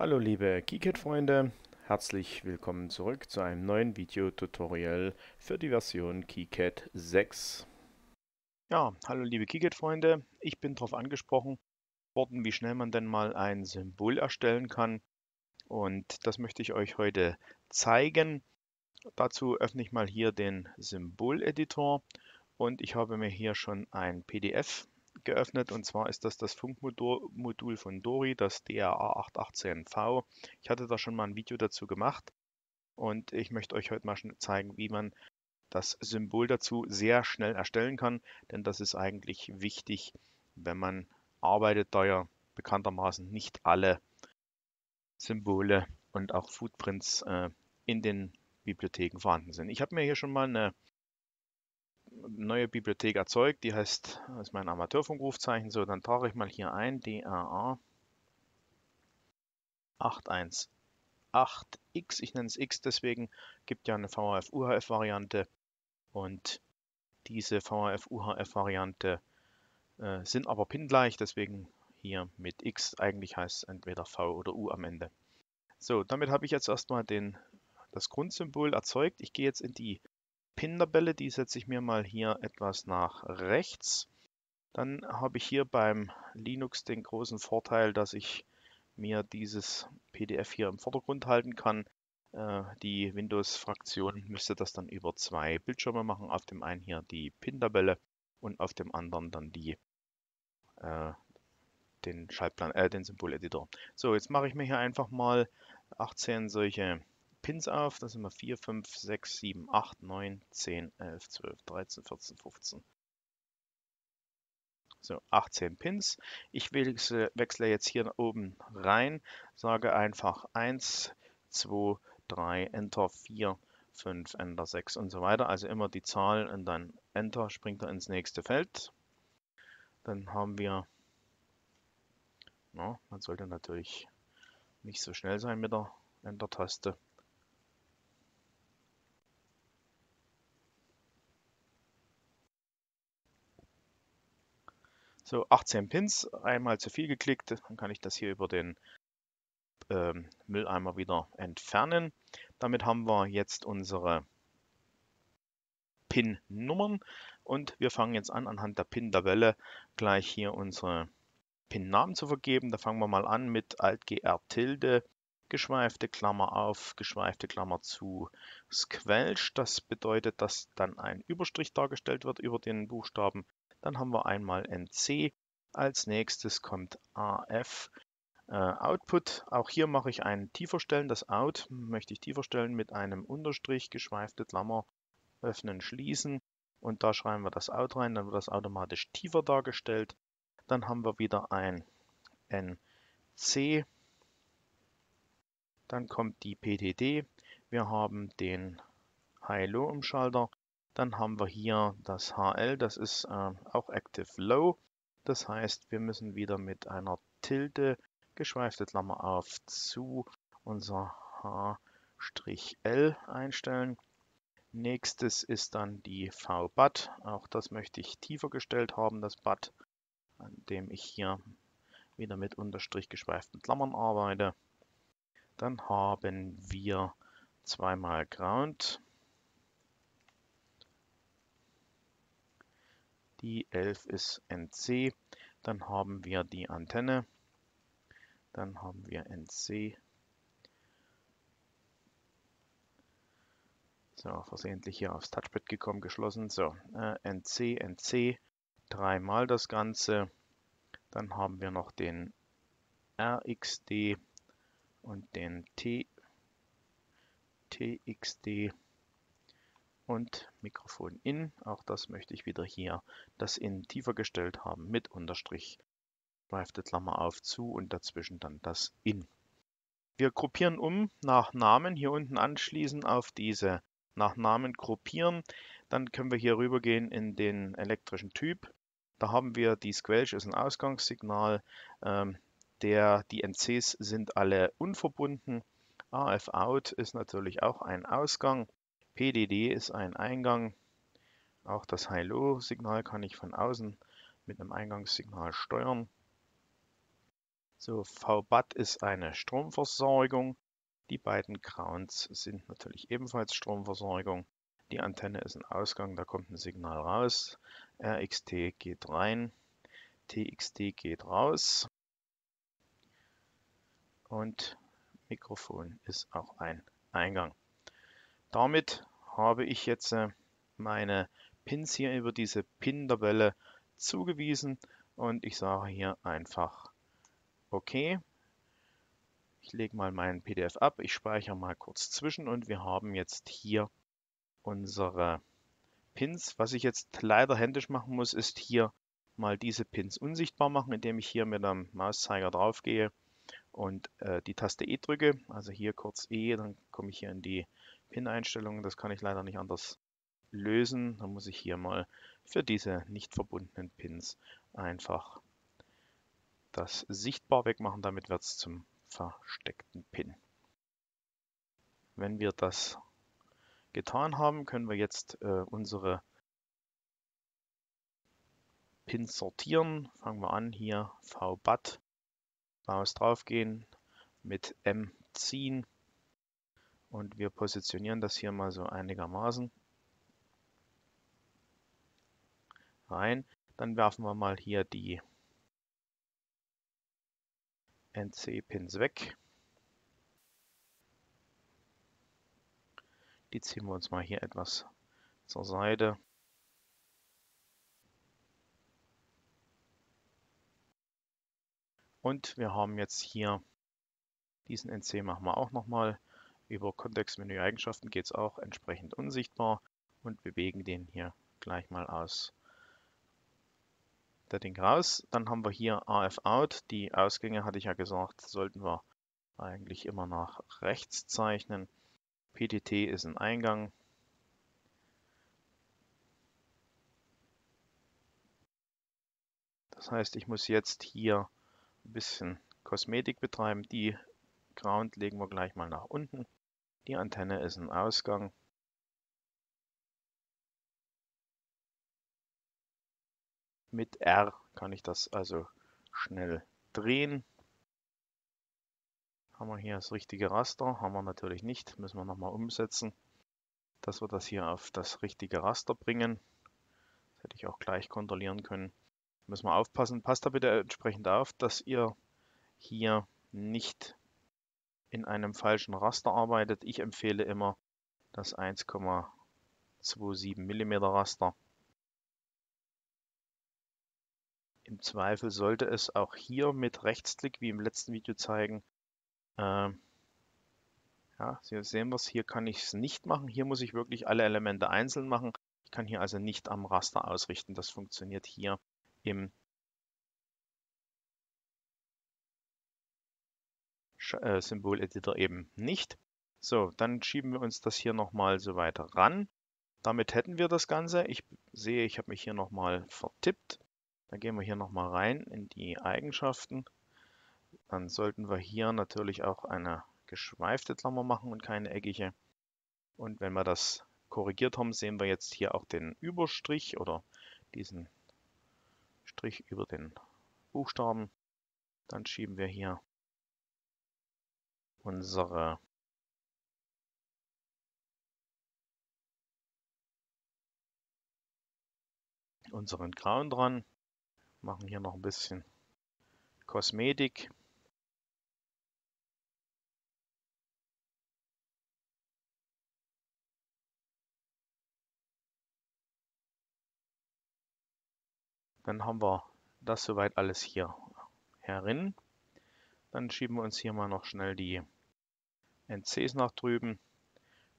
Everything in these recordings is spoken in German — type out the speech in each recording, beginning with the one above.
Hallo liebe KiCad-Freunde, herzlich willkommen zurück zu einem neuen Videotutorial für die Version KiCad 6. Ja, hallo liebe KiCad-Freunde, ich bin darauf angesprochen worden, wie schnell man denn mal ein Symbol erstellen kann und das möchte ich euch heute zeigen. Dazu öffne ich mal hier den Symboleditor und ich habe mir hier schon ein PDF geöffnet und zwar ist das das Funkmodul von Dori, das DRA818V. Ich hatte da schon mal ein Video dazu gemacht und ich möchte euch heute mal zeigen, wie man das Symbol dazu sehr schnell erstellen kann, denn das ist eigentlich wichtig, wenn man arbeitet, da ja bekanntermaßen nicht alle Symbole und auch Footprints äh, in den Bibliotheken vorhanden sind. Ich habe mir hier schon mal eine neue Bibliothek erzeugt, die heißt, das ist mein Amateurfunkrufzeichen, so, dann trage ich mal hier ein, DAA 818X, ich nenne es X, deswegen gibt ja eine VHF-UHF-Variante und diese VHF-UHF-Variante äh, sind aber pin-gleich, deswegen hier mit X, eigentlich heißt es entweder V oder U am Ende. So, damit habe ich jetzt erstmal den, das Grundsymbol erzeugt. Ich gehe jetzt in die Pin-Tabelle, die setze ich mir mal hier etwas nach rechts. Dann habe ich hier beim Linux den großen Vorteil, dass ich mir dieses PDF hier im Vordergrund halten kann. Äh, die Windows-Fraktion müsste das dann über zwei Bildschirme machen. Auf dem einen hier die Pin-Tabelle und auf dem anderen dann die, äh, den Schaltplan, äh, den Symboleditor. So, jetzt mache ich mir hier einfach mal 18 solche Pins auf. Das sind wir 4, 5, 6, 7, 8, 9, 10, 11, 12, 13, 14, 15. So, 18 Pins. Ich wechsle, wechsle jetzt hier oben rein, sage einfach 1, 2, 3, Enter, 4, 5, Enter, 6 und so weiter. Also immer die Zahl und dann Enter springt er ins nächste Feld. Dann haben wir, na, man sollte natürlich nicht so schnell sein mit der Enter-Taste. So, 18 Pins, einmal zu viel geklickt, dann kann ich das hier über den ähm, Mülleimer wieder entfernen. Damit haben wir jetzt unsere Pin-Nummern und wir fangen jetzt an, anhand der Pin-Tabelle gleich hier unsere Pin-Namen zu vergeben. Da fangen wir mal an mit Alt-GR Tilde, geschweifte Klammer auf, geschweifte Klammer zu, Squelch. Das bedeutet, dass dann ein Überstrich dargestellt wird über den Buchstaben dann haben wir einmal NC. Als nächstes kommt AF äh, Output. Auch hier mache ich ein tiefer stellen. Das Out möchte ich tiefer stellen mit einem Unterstrich, geschweifte Klammer, öffnen, schließen. Und da schreiben wir das Out rein, dann wird das automatisch tiefer dargestellt. Dann haben wir wieder ein NC. Dann kommt die PTD. Wir haben den High-Low-Umschalter. Dann haben wir hier das HL, das ist äh, auch Active Low. Das heißt, wir müssen wieder mit einer Tilde, geschweifte Klammer auf, zu unser H-L einstellen. Nächstes ist dann die V-Bat. Auch das möchte ich tiefer gestellt haben, das Bat, an dem ich hier wieder mit Unterstrich geschweiften Klammern arbeite. Dann haben wir zweimal Ground, Die 11 ist NC. Dann haben wir die Antenne. Dann haben wir NC. So, versehentlich hier aufs Touchpad gekommen, geschlossen. So, äh, NC, NC, dreimal das Ganze. Dann haben wir noch den RXD und den T, TXD und Mikrofon in. Auch das möchte ich wieder hier das in tiefer gestellt haben mit Unterstrich. Schweifte Klammer auf zu und dazwischen dann das in. Wir gruppieren um nach Namen. Hier unten anschließen auf diese nach Namen gruppieren. Dann können wir hier rübergehen in den elektrischen Typ. Da haben wir die Squelch ist ein Ausgangssignal. Ähm, der, die NCs sind alle unverbunden. AF Out ist natürlich auch ein Ausgang. PDD ist ein Eingang. Auch das High-Low-Signal kann ich von außen mit einem Eingangssignal steuern. So, VBAT ist eine Stromversorgung. Die beiden Grounds sind natürlich ebenfalls Stromversorgung. Die Antenne ist ein Ausgang, da kommt ein Signal raus. RXT geht rein, TXT geht raus und Mikrofon ist auch ein Eingang. Damit habe ich jetzt äh, meine Pins hier über diese Pin-Tabelle zugewiesen und ich sage hier einfach OK. Ich lege mal meinen PDF ab, ich speichere mal kurz zwischen und wir haben jetzt hier unsere Pins. Was ich jetzt leider händisch machen muss, ist hier mal diese Pins unsichtbar machen, indem ich hier mit dem Mauszeiger drauf gehe und äh, die Taste E drücke. Also hier kurz E, dann komme ich hier in die Pin-Einstellungen. Das kann ich leider nicht anders lösen. Dann muss ich hier mal für diese nicht verbundenen Pins einfach das sichtbar wegmachen, damit wird es zum versteckten Pin. Wenn wir das getan haben, können wir jetzt äh, unsere Pins sortieren. Fangen wir an hier VBAT, Maus draufgehen, mit M ziehen und wir positionieren das hier mal so einigermaßen rein. Dann werfen wir mal hier die NC-Pins weg. Die ziehen wir uns mal hier etwas zur Seite. Und wir haben jetzt hier diesen NC machen wir auch nochmal. Über Kontextmenü Eigenschaften geht es auch entsprechend unsichtbar und bewegen den hier gleich mal aus der Ding raus. Dann haben wir hier AF Out. Die Ausgänge hatte ich ja gesagt, sollten wir eigentlich immer nach rechts zeichnen. PTT ist ein Eingang. Das heißt, ich muss jetzt hier ein bisschen Kosmetik betreiben. Die Ground legen wir gleich mal nach unten. Die Antenne ist ein Ausgang. Mit R kann ich das also schnell drehen. Haben wir hier das richtige Raster? Haben wir natürlich nicht. Müssen wir nochmal umsetzen, dass wir das hier auf das richtige Raster bringen. Das hätte ich auch gleich kontrollieren können. Müssen wir aufpassen. Passt da bitte entsprechend auf, dass ihr hier nicht in einem falschen Raster arbeitet. Ich empfehle immer das 1,27 mm Raster. Im Zweifel sollte es auch hier mit Rechtsklick, wie im letzten Video zeigen, äh, ja, Sie sehen was, hier kann ich es nicht machen. Hier muss ich wirklich alle Elemente einzeln machen. Ich kann hier also nicht am Raster ausrichten. Das funktioniert hier im Symbol-Editor eben nicht. So, dann schieben wir uns das hier nochmal so weiter ran. Damit hätten wir das Ganze. Ich sehe, ich habe mich hier nochmal vertippt. Dann gehen wir hier nochmal rein in die Eigenschaften. Dann sollten wir hier natürlich auch eine geschweifte Klammer machen und keine eckige. Und wenn wir das korrigiert haben, sehen wir jetzt hier auch den Überstrich oder diesen Strich über den Buchstaben. Dann schieben wir hier unsere unseren Grauen dran. Machen hier noch ein bisschen Kosmetik. Dann haben wir das soweit alles hier herin. Dann schieben wir uns hier mal noch schnell die NCs nach drüben,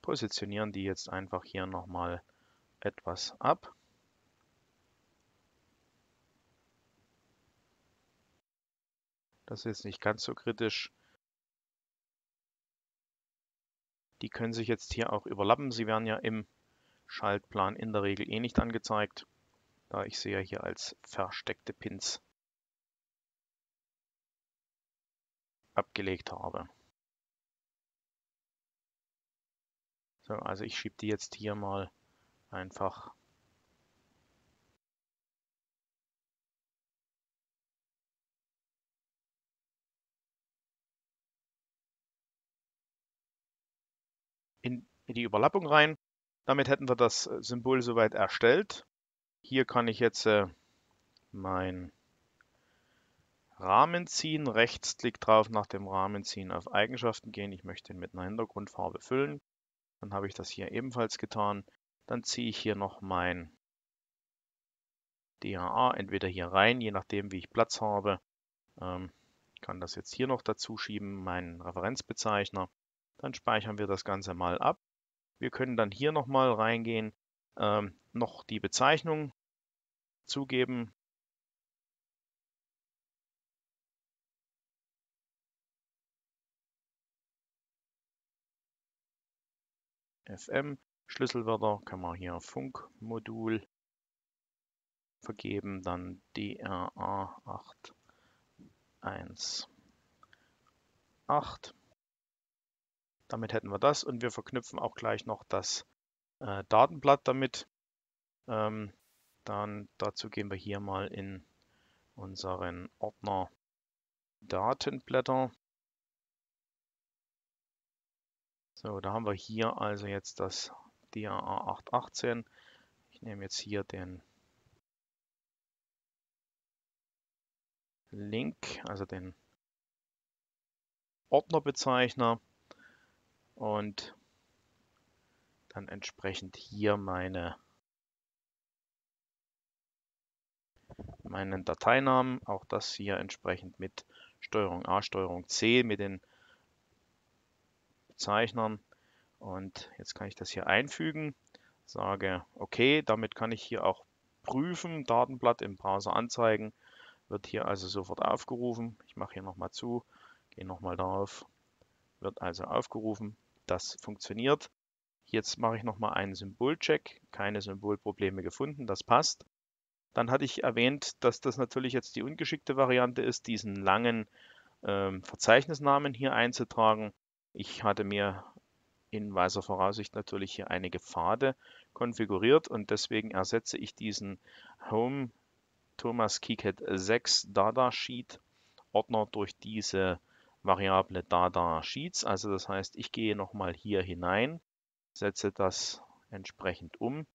positionieren die jetzt einfach hier nochmal etwas ab. Das ist jetzt nicht ganz so kritisch. Die können sich jetzt hier auch überlappen. Sie werden ja im Schaltplan in der Regel eh nicht angezeigt, da ich sie ja hier als versteckte Pins abgelegt habe. So, also ich schiebe die jetzt hier mal einfach in die Überlappung rein. Damit hätten wir das äh, Symbol soweit erstellt. Hier kann ich jetzt äh, mein Rahmen ziehen, Rechtsklick drauf, nach dem Rahmen ziehen auf Eigenschaften gehen. Ich möchte ihn mit einer Hintergrundfarbe füllen. Dann habe ich das hier ebenfalls getan. Dann ziehe ich hier noch mein DHA entweder hier rein, je nachdem wie ich Platz habe. Ähm, kann das jetzt hier noch dazu schieben, meinen Referenzbezeichner. Dann speichern wir das Ganze mal ab. Wir können dann hier nochmal reingehen, ähm, noch die Bezeichnung zugeben. FM, Schlüsselwörter kann man hier Funkmodul vergeben, dann DRA 818. Damit hätten wir das und wir verknüpfen auch gleich noch das äh, Datenblatt damit. Ähm, dann dazu gehen wir hier mal in unseren Ordner Datenblätter. So, da haben wir hier also jetzt das DAA 818. Ich nehme jetzt hier den Link, also den Ordnerbezeichner und dann entsprechend hier meine meinen Dateinamen, auch das hier entsprechend mit Steuerung A, Steuerung C mit den Zeichnern. Und jetzt kann ich das hier einfügen, sage OK, damit kann ich hier auch prüfen, Datenblatt im Browser anzeigen, wird hier also sofort aufgerufen. Ich mache hier nochmal zu, gehe nochmal darauf, wird also aufgerufen. Das funktioniert. Jetzt mache ich nochmal einen Symbolcheck, keine Symbolprobleme gefunden, das passt. Dann hatte ich erwähnt, dass das natürlich jetzt die ungeschickte Variante ist, diesen langen ähm, Verzeichnisnamen hier einzutragen. Ich hatte mir in weiser Voraussicht natürlich hier einige Pfade konfiguriert und deswegen ersetze ich diesen Home Thomas KiCad 6 Data Sheet Ordner durch diese Variable Data Sheets. Also das heißt, ich gehe nochmal hier hinein, setze das entsprechend um,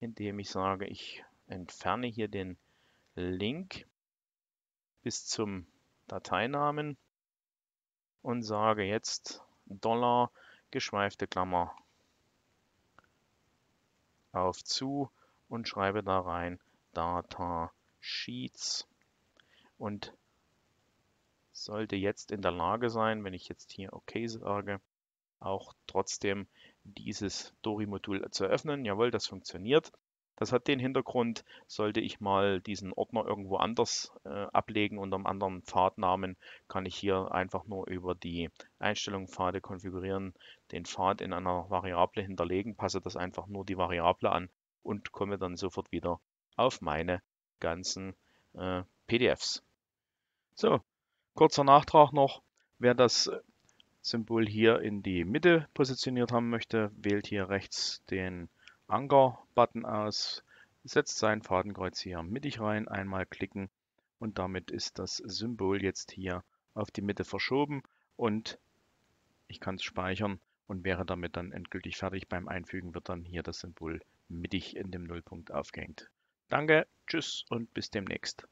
indem ich sage, ich entferne hier den Link bis zum Dateinamen und sage jetzt Dollar geschweifte Klammer auf zu und schreibe da rein Data Sheets und sollte jetzt in der Lage sein, wenn ich jetzt hier OK sage, auch trotzdem dieses Dori-Modul zu öffnen. Jawohl, das funktioniert. Das hat den Hintergrund, sollte ich mal diesen Ordner irgendwo anders äh, ablegen unter einem anderen Pfadnamen, kann ich hier einfach nur über die Einstellung Pfade konfigurieren, den Pfad in einer Variable hinterlegen, passe das einfach nur die Variable an und komme dann sofort wieder auf meine ganzen äh, PDFs. So, kurzer Nachtrag noch. Wer das Symbol hier in die Mitte positioniert haben möchte, wählt hier rechts den Anker-Button aus, setzt sein Fadenkreuz hier mittig rein, einmal klicken und damit ist das Symbol jetzt hier auf die Mitte verschoben und ich kann es speichern und wäre damit dann endgültig fertig. Beim Einfügen wird dann hier das Symbol mittig in dem Nullpunkt aufgehängt. Danke, tschüss und bis demnächst.